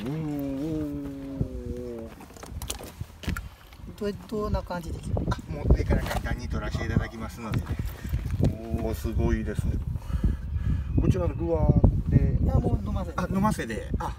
おどどんな感じですか？あもう上から簡単に取らせていただきますので、ね、おおすごいですね。こちらの具はでいやもう飲ませあ飲ませであ